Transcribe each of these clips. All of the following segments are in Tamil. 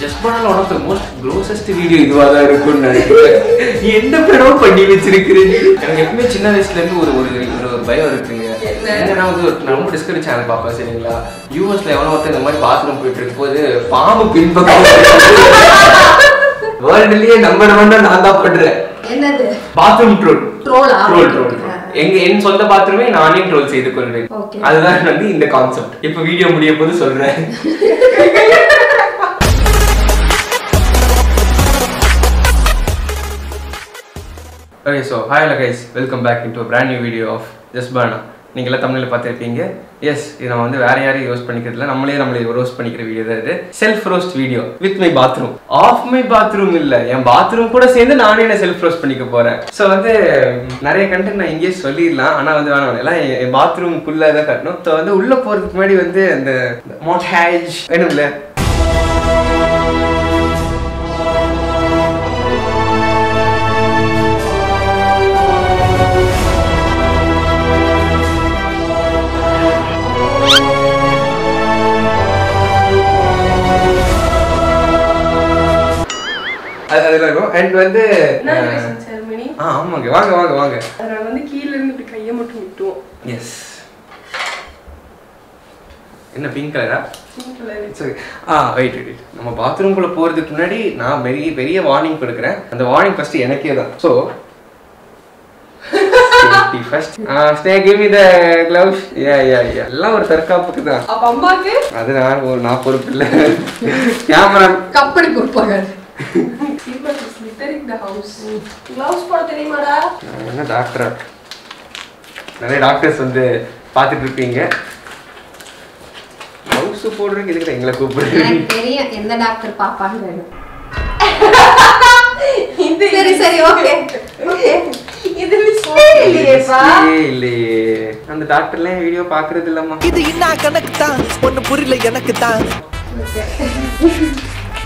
Just பண்ணால one of the most closest video இதுவாக தான் இருக்கும்னு நினைக்கிறேன். நீ என்ன படம் பண்ணி வச்சிருக்கிறீங்க? எனக்கு எப்பவுமே சின்ன வயசுல இருந்து ஒரு ஒரு ஒரு பயம் இருக்குங்க என்னன்னா வந்து நான் ரொம்ப டிஸ்கவரி சேனல் பார்ப்பேன் சரிங்களா? யூஎஸ்ல ஒருத்தன் இந்த மாதிரி பாத்ரூம் போயிட்டு இருக்கும்போது பாம்பு பின்பக்கம் வேர்ல்டுலயே நம்பர் ஒன் நான் தான் பண்றேன். Bathroom troll Troll. ஆ? ட்ரோல் ட்ரோல் எங்க என் சொந்த பாத்ரூமே நானே ட்ரோல் செய்து கொள்வேன். அதுதான் வந்து இந்த கான்செப்ட் இப்ப வீடியோ முடிய போது சொல்றேன். Okay so hi guys welcome back into brand new video of just பானா நீங்களாம் தமிழில் பார்த்துருப்பீங்க. எஸ் இது நம்ம வந்து வேற யாரையும் யோஸ் பண்ணிக்கிறதுல நம்மளே நம்மளே ரோஸ்ட் பண்ணிக்கிற வீடியோ தான் இது. Self roast video with my bathroom of my bathroom இல்லை. என் பாத்ரூம் கூட சேர்ந்து நானே என்ன செல்ஃப் ரோஸ்ட் பண்ணிக்க போறேன். ஸோ வந்து நிறைய கண்டென்ட் நான் இங்கேயே சொல்லிடலாம். ஆனால் வந்து வேணாம் எல்லாம் என் என் தான் கட்டணும். ஸோ வந்து உள்ளே போகிறதுக்கு முன்னாடி வந்து அந்த மோட்டாஜ் வேணும்ல. அது அதில் இருக்கும் அண்ட் வந்து செரமனி ஆ ஆமாங்க. வாங்க வாங்க வாங்க. அதனால வந்து கீழ இருந்து இப்படி கையை மட்டும் விட்டுவோம் எஸ் என்ன பிங்க் கலரா ஆ? வெயிட் வெயிட் நம்ம பாத்ரூம்குள்ள போறதுக்கு முன்னாடி நான் பெரிய பெரிய வார்னிங் கொடுக்குறேன். அந்த வார்னிங் ஃபர்ஸ்ட் எனக்கே தான். So first stay give me the gloves yeah yeah yeah எல்லாம் ஒரு தற்காப்புக்கு தான். அப்ப அம்மாக்கு? அது நான் ஒரு நான் பொறுப்பு இல்லை. கேமரா கப்படி கொடுப்பாங்க போட தெரியுமாடா? என்ன டாக்டரா நிறைய டாக்டர்ஸ் வந்து பார்த்துட்டு இருப்பீங்க. க்ளவுஸ் போடுறதுக்கு எதுக்கு எங்களை கூப்பிடுறீங்க? எனக்கு தெரியும் எந்த டாக்டர் பாப்பான்னு வேணும் இது சரி சரி ஓகே ஓகே அந்த டாக்டர்லாம் வீடியோ பாக்குறது இல்லம்மா. இது என்ன கணக்கு தான் ஒண்ணு புரியல எனக்கு தான்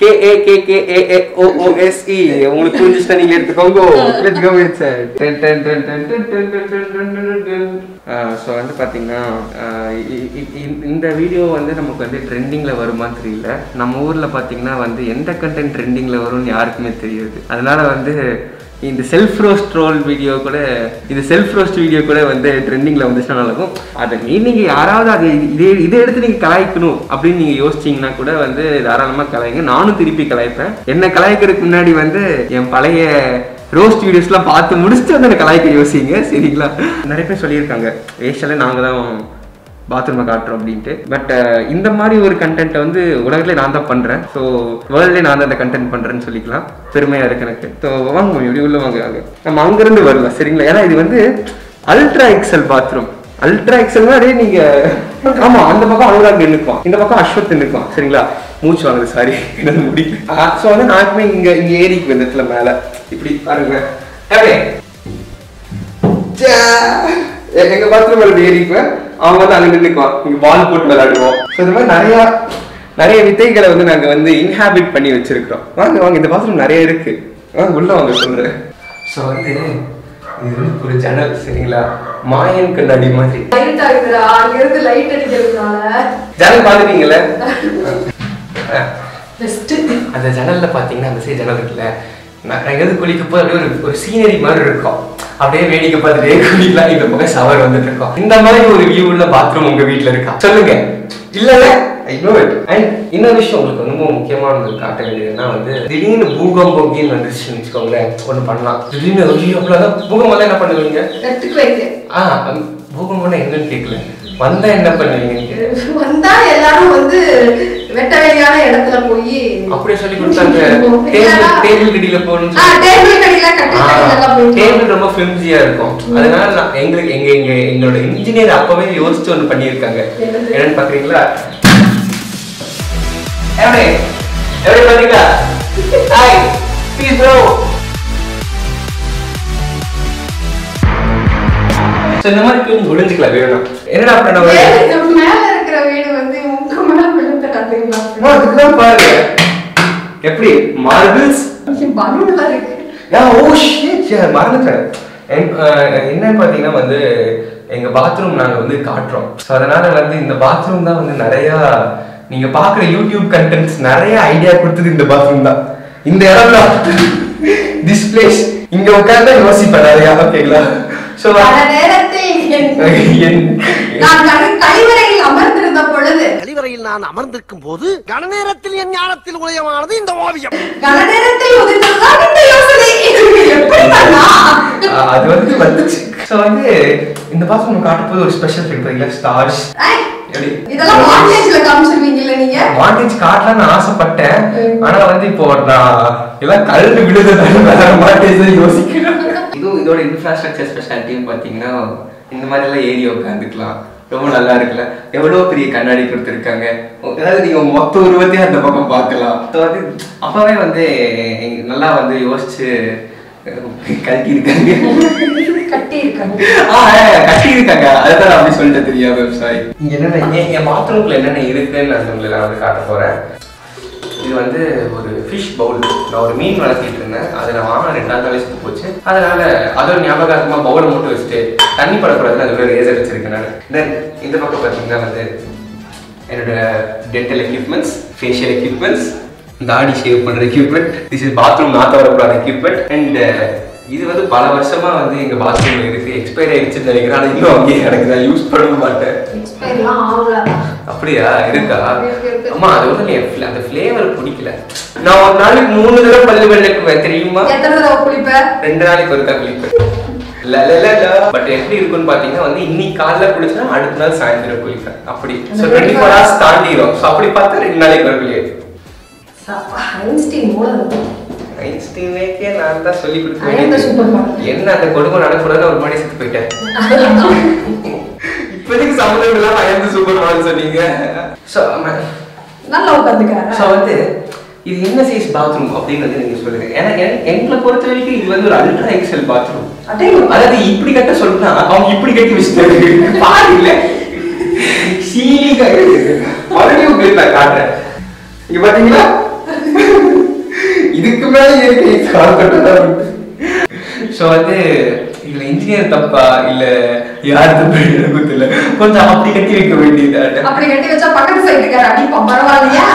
K A K K A A O உங்களுக்கு புரிஞ்சிச்சா நீங்க எடுத்துக்கோங்க let's go it's ten ten ten ten ten ten ten ten ten ten ten so வந்து பார்த்தீங்கன்னா இந்த வீடியோ வந்து நமக்கு வந்து ட்ரெண்டிங்கில் வருமான்னு தெரியல நம்ம ஊரில் பார்த்தீங்கன்னா வந்து எந்த கண்டென்ட் ட்ரெண்டிங்கில் வரும்னு யாருக்குமே தெரியாது அதனால வந்து இந்த செல்ஃப் ரோஸ்ட் ரோல் வீடியோ கூட இந்த செல்ஃப் ரோஸ்ட் வீடியோ கூட வந்து ட்ரெண்டிங்கில் வந்துச்சுன்னா நல்லாயிருக்கும். அதை நீங்கள் யாராவது அது இதே இதை எடுத்து நீங்கள் கலாய்க்கணும் அப்படின்னு நீங்கள் யோசிச்சீங்கன்னா கூட வந்து தாராளமாக கலாய்ங்க. நானும் திருப்பி கலாய்ப்பேன். என்ன கலாய்க்கிறதுக்கு முன்னாடி வந்து என் பழைய ரோஸ்ட் வீடியோஸ்லாம் பார்த்து முடிச்சுட்டு வந்து கலாய்க்க யோசிங்க. சரிங்களா? நிறைய பேர் சொல்லியிருக்காங்க. ஏஷியாவில் நாங்கள் தான் பாத்ரூமை காட்டுறோம் அப்படின்ட்டு. பட் uh, இந்த மாதிரி ஒரு கண்டென்ட்டை வந்து உலகத்துல நான் தான் பண்றேன். ஸோ வேர்ல்ட்லேயே நான் தான் அந்த கண்டென்ட் பண்றேன்னு சொல்லிக்கலாம். பெருமையாக இருக்கு எனக்கு. ஸோ வாங்க இப்படி உள்ள வாங்க வாங்க. நம்ம அங்கேருந்து வரலாம் சரிங்களா? ஏன்னா இது வந்து அல்ட்ரா எக்ஸல் பாத்ரூம் அல்ட்ரா எக்ஸல்னா அதே நீங்க ஆமா அந்த பக்கம் அனுராக் நின்றுக்குவான் இந்த பக்கம் அஸ்வத் நின்றுக்குவான் சரிங்களா? மூச்சு வாங்குது சாரி என்னது முடி ஸோ வந்து நான் எப்பவுமே இங்க இங்க ஏரிக்கு இந்த இடத்துல மேல. இப்படி பாருங்க. எங்க பாத்ரூம் மேல ஏறிக்குவேன் அவன் வந்து அங்க நின்னுக்குவான் இங்க பால் போட்டு விளையாடுவோம். ஸோ இந்த மாதிரி நிறைய நிறைய வித்தைகளை வந்து நாங்க வந்து இன்ஹாபிட் பண்ணி வச்சிருக்கிறோம். வாங்க வாங்க இந்த பாத்ரூம் நிறைய இருக்கு. வாங்க உள்ள வாங்க சொல்றேன் ஸோ வந்து இது வந்து ஒரு ஜன்னல் சரிங்களா? மாயன் கண்ணாடி மாதிரி. லைட் ஆகுதுடா அங்க இருந்து லைட் அடிக்கிறதுனால. ஜன்னல் பாத்துட்டீங்கல்ல பெஸ்ட் அந்த ஜன்னல்ல பாத்தீங்கன்னா அந்த சைடு ஜன்னல் இருக்குல்ல? நான் எங்கேருந்து குளிக்க போது அப்படியே ஒரு ஒரு சீனரி மாதிரி இருக்கும். அப்படியே வேடிக்கை பார்த்துட்டே குளிக்கலாம். இந்த பக்கம் ஷவர் வந்துட்டு இருக்கோம். இந்த மாதிரி ஒரு வியூ உள்ள பாத்ரூம் உங்க வீட்ல இருக்கா? சொல்லுங்க. இல்லல ஐ நோ இட் அண்ட் இன்னொரு விஷயம் உங்களுக்கு ரொம்ப முக்கியமானது காட்ட வேண்டியதுன்னா வந்து திடீர்னு பூகம்பம் வந்துருச்சுன்னு வச்சுக்கோங்களேன். ஒண்ணு பண்ணலாம். திடீர்னு ஐயோ அவ்வளவுதான். பூகம்பம் என்ன பண்ணுவீங்க? ஆ பூகம்பம்னா என்னன்னு கேட்கல வந்தா என்ன பண்ணுவீங்க? வந்தா எல்லாரும் வந்து வெட்ட வெளியான இடத்துல போய் அப்படியே சொல்லி கொடுத்தாங்க. டேபிள் டேபிள் கடியில போகணும் டேபிள் கடியில டேபிள் ரொம்ப ஃபிlimsiயா இருக்கும். அதனால எங்களுக்கு எங்க எங்க எங்களோட இன்ஜினியர் அப்பவே யோசிச்சு ஒன்று பண்ணியிருக்காங்க. என்னன்னு பாக்குறீங்களா? எப்படி எப்படி பாத்தீங்களா? ஹாய் ப்ளீஸ் ப்ரோ இந்த மாதிரி போய் ஒளிஞ்சுக்கலாம் வேணும் என்னடா பண்ண அதுக்குதான் பாருங்க. எப்படி? மார்பிள்ஸ் பலூன்லாம் இருக்கு ஓ ஷிட் மறந்துட்டேன். என்னன்னு பார்த்தீங்கன்னா வந்து எங்க பாத்ரூம் நாங்க வந்து காட்டுறோம். ஸோ அதனால வந்து இந்த பாத்ரூம் தான் வந்து நிறைய நீங்க பாக்குற யூடியூப் கண்டென்ட்ஸ் நிறைய ஐடியா கொடுத்தது இந்த பாத்ரூம் தான். இந்த இடம் தான். திஸ் பிளேஸ் இங்க உட்கார்ந்தா யோசிப்பேன் நிறையா ஓகேங்களா ஸோ நேரத்தில் என் கழிவறையில் அமர்ந்திருந்த பொழுது கழிவறையில் நான் அமர்ந்திருக்கும் போது கன நேரத்தில் என் ஞானத்தில் உதயமானது இந்த ஓவியம். கன நேரத்தில் உதித்ததுதான் இந்த யோசனை. எப்படி பண்ணா? அது வந்து வந்துச்சு. ஸோ வந்து இந்த பாத்ரூம் காட்டும்போது ஒரு ஸ்பெஷல் இருக்கு பாத்தீங்களா? ஸ்டார்ஸ் இதெல்லாம் காமிச்சிருவீங்கல்ல நீங்க? வாண்டேஜ் காட்டலாம்னு ஆசைப்பட்டேன். ஆனா வந்து இப்போ நான் எல்லாம் கழுந்து விழுதுனால வேற வாண்டேஜ் தான் யோசிக்கிறேன். இதுவும் இதோட இன்ஃப்ராஸ்ட்ரக்சர் ஸ்பெஷாலிட்டியும் பாத்தீங்கன்னா இந்த மாதிரி எல்லாம் ஏறி உட்காந்துக்கலாம் ரொம்ப நல்லா இருக்குல்ல. எவ்வளவு பெரிய கண்ணாடி கொடுத்துருக்காங்க? அதாவது நீங்க மொத்த உருவத்தையும் அந்த பக்கம் பார்க்கலாம். வந்து அப்பவே வந்து நல்லா வந்து யோசிச்சு கட்டி இருக்காங்க கட்டி இருக்காங்க கட்டி இருக்காங்க அதுதான் அப்படி சொல்லிட்டு தெரியாம சாரி இங்க என்னென்ன என் பாத்ரூம்ல என்னென்ன இருக்குன்னு நான் உங்களுக்கு நான் வந்து காட்ட போறேன். இது வந்து ஒரு ஃபிஷ் பவுல் நான் ஒரு மீன் வளர்த்திட்டு இருந்தேன் அதை நான் வாங்கின ரெண்டாவது நாளே செத்து போச்சு. அதனால அதோட ஞாபகமாக பவுலை மட்டும் வச்சுட்டு தண்ணி படக்கூடாதுன்னு அது ஒரு ரேசர் வச்சிருக்கேன் நான். தென் இந்த பக்கம் பார்த்தீங்கன்னா வந்து என்னோட டென்டல் எக்யூப்மெண்ட்ஸ் ஃபேஷியல் எக்யூப்மெண்ட்ஸ் தாடி ஷேவ் பண்ணுற எக்யூப்மெண்ட் திஸ் இஸ் பாத்ரூம் நாத்த வரக்கூடாத எக்யூப்மெண்ட் அண்ட் uh, இது வந்து பல வருஷமா வந்து எங்க பாத்ரூம்ல இருக்கு. எக்ஸ்பைர் ஆயிடுச்சுன்னு நினைக்கிறேன். இன்னும் அங்கேயே எனக்கு நான் யூஸ் பண்ண மாட்டேன். அப்படியா? இருக்கா. அம்மா அது fla- அந்த ஃப்ளேவர் பிடிக்கல. நான் ஒரு நாளைக்கு மூணு தடவை பல்லு வெள்ளக்குவேன் தெரியுமா? எத்தனை தடவை குளிப்ப? ரெண்டு நாளைக்கு ஒருக்கா குளிப்பேன் பட் எப்படி இருக்கும்னு பாத்தீங்கன்னா வந்து இன்னைக்கு காலைல குளிச்சா அடுத்த நாள் சாயந்தரம் குளிப்பேன். அப்படி. ஸோ டுவெண்ட்டி ஃபோர் ஹவர்ஸ் தாண்டிடும் ஸோ அப்படி பார்த்தா ரெண்டு நாளைக்கு ஒரு குளியே ஐன்ஸ்டீன் மூலம். ஐன்ஸ்டீனுக்கே நான் தான் சொல்லி கொடுக்க. என்ன அந்த கொடுமை நடக்கூடாதுன்னு ஒரு மாதிரி செத்து போயிட்டேன். இப்போதைக்கு சம்மந்தம் இல்லாம ஐந்து சூப்பர் மாடல் சொன்னீங்க. ஸோ நல்லா உட்காந்துக்கிறாங்க ஸோ வந்து இது என்ன சைஸ் பாத்ரூம் அப்படின்னு வந்து நீங்க சொல்லுங்க. ஏன்னா எங்களை பொறுத்த வரைக்கும் இது வந்து ஒரு அல்ட்ரா எக்ஸல் பாத்ரூம். அதாவது இப்படி கட்ட சொல்றா அவங்க இப்படி கட்டி வச்சுட்டாங்க பாரு இல்ல சீலிங்கா இருக்கு. மறுபடியும் உங்களுக்கு நான் காட்டுறேன். இங்க பாத்தீங்களா? இதுக்கு மேல இருக்கு. கால் ஸோ வந்து இதுல இன்ஜினியர் தப்பா? இல்ல யார் தப்பா? எனக்கு தெரியல. கொஞ்சம் அப்படி கட்டி வைக்க வேண்டியது அப்படி கட்டி வச்சா பக்கத்து சைடுக்கார அடிப்பா பரவாயில்லையா?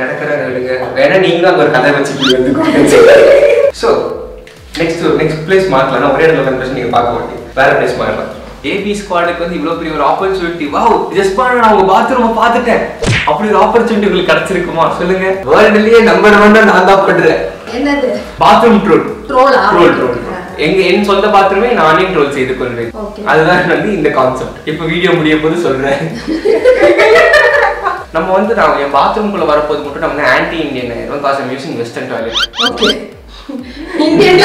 நடக்கிறாங்க விடுங்க வேணா நீங்களும் அங்க ஒரு கதை வச்சுக்கீங்க வந்து ஸோ நெக்ஸ்ட் நெக்ஸ்ட் பிளேஸ் மாற்றலாம் நான் ஒரே இடத்துல உட்காந்து நீங்க பார்க்க மாட்டீங்க வேற பிளேஸ் மாறலாம். ஏபி ஸ்குவாடுக்கு வந்து இவ்வளவு பெரிய ஒரு ஆப்பர்ச்சுனிட்டி வாவ் ஜஸ்ட் நான் உங்க பாத்ரூமை பார்த்துட்டேன். அப்படி ஒரு ஆப்பர்ச்சுனிட்டி உங்களுக்கு கிடைச்சிருக்குமா? சொல்லுங்க. வேர்ல்டுலயே நம்பர் ஒன் நான் தான் பண்றேன். என்னது? Bathroom troll? ட்ரோல் ட்ரோல் எங்க என் சொந்த பாத்ரூமே நானே ட்ரோல் செய்து கொள்வேன். அதுதான் வந்து இந்த கான்செப்ட் இப்போ வீடியோ முடிய போது சொல்றேன். நம்ம வந்து நான் என் பாத்ரூம்குள்ள வரப்போது மட்டும் நம்ம ஆன்டி இந்தியன் ஆயிரும். Cause I'm using western toilet okay Indian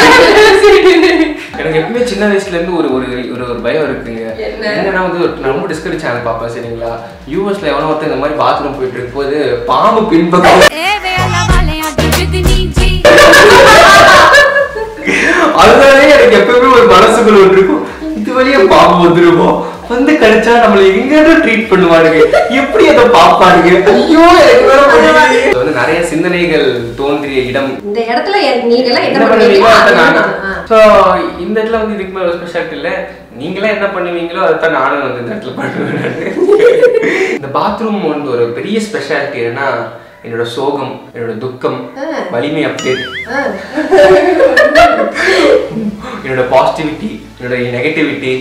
எனக்கு எப்பவுமே சின்ன வயசுல இருந்து ஒரு ஒரு ஒரு ஒரு பயம் இருக்குங்க. என்ன? என்னன்னா வந்து ஒரு- நான் ரொம்ப டிஸ்கவரி சேனல் பார்ப்பேன் சரிங்களா? யூஎஸ்ல எவனோ ஒருத்தன் இந்த மாதிரி பாத்ரூம் போயிட்டு இருக்கும்போது பாம்பு பின்பக்கம். அதனாலே எனக்கு எப்பவுமே ஒரு மனசுக்குள்ள ஒன்று இருக்கும் இது வழியா பாம்பு வந்துருவோம் வந்து கடிச்சா நம்மள எங்க ட்ரீட் பண்ணுவானுங்க. எப்படி அதை பாப்பானுங்க ஐயோ எனக்கு வந்து நிறைய சிந்தனைகள் தோன்றிய இடம். இந்த இடத்துல நீங்க எல்லாம் என்ன. ஆ. So, இந்த இடத்துல வந்து இதுக்கு மேல ஸ்பெஷாலிட்டி இல்ல. நீங்களே என்ன பண்ணுவீங்களோ அதைத்தான் நானும் வந்து இந்த இடத்துல பண்ணுவேன் இந்த பாத்ரூம் வந்து ஒரு பெரிய ஸ்பெஷாலிட்டி என்னன்னா என்னோட சோகம் என்னோட துக்கம். வலிமை அப்டேட். என்னோட பாசிட்டிவிட்டி என்னோட நெகட்டிவிட்டி.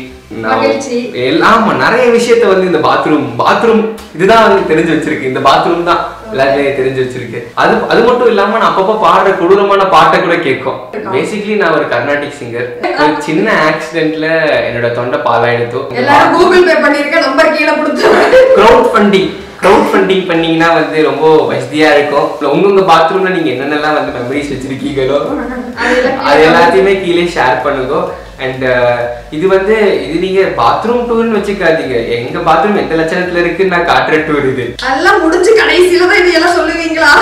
எல்லாம் நிறைய விஷயத்த வந்து இந்த பாத்ரூம் பாத்ரூம் இதுதான் வந்து தெரிஞ்சு வச்சிருக்கு. இந்த பாத்ரூம் தான் எல்லாருமே தெரிஞ்சு வச்சிருக்கு. அது அது மட்டும் இல்லாம நான் அப்பப்போ பாடுற கொடூரமான பாட்டை கூட கேட்கும். பேசிக்கலி நான் ஒரு கர்நாடிக் சிங்கர் ஒரு சின்ன ஆக்சிடென்ட்ல என்னோட தொண்டை பாலாயிடுத்தோ எல்லாரும் கூகுள் பே பண்ணிருக்க நம்பர் கீழே கொடுத்து க்ரௌட் ஃபண்டிங் க்ரௌட் ஃபண்டிங் பண்ணீங்கன்னா வந்து ரொம்ப வசதியா இருக்கும். இல்ல உங்க பாத்ரூம்ல நீங்க என்னென்னலாம் வந்து மெமரிஸ் வச்சிருக்கீங்களோ? அது எல்லாத்தையுமே கீழே ஷேர் பண்ணுங்க. அண்ட் இது வந்து இது நீங்க பாத்ரூம் டூர்னு வச்சுக்காதீங்க. எங்க பாத்ரூம் எந்த லட்சணத்துல இருக்குன்னு நான் காட்டுற டூர் இது. அதெல்லாம் முடிஞ்சு கடைசியில தான் இதெல்லாம் சொல்லுவீங்களா?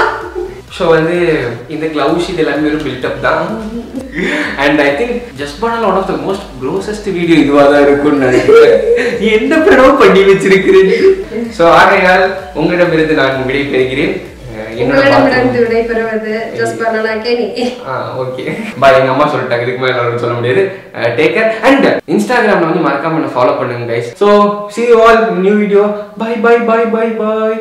ஸோ வந்து இந்த கிளவுஸ் இது எல்லாமே ஒரு பில்டப் தான். அண்ட் ஐ திங்க் ஜஸ்ட் பண்ணால் one of the most grossest video இதுவாக தான் இருக்கும்னு நினைக்கிறேன். நீ எந்த படம் பண்ணி வச்சிருக்கிறேன்? ஸோ ஆகையால் உங்களிடமிருந்து நான் விடை பெறுகிறேன் உங்களிடமிருந்து விடைபெறுவது கேணி ஓகே. பாய் எங்க அம்மா சொல்லிட்டாங்க. இதுக்கு மேல என்னால சொல்ல முடியாது. டேக் கேர் அண்ட் இன்ஸ்டாகிராம்ல வந்து மறக்காம என்ன ஃபாலோ பண்ணுங்க guys see all new video bye bye bye bye bye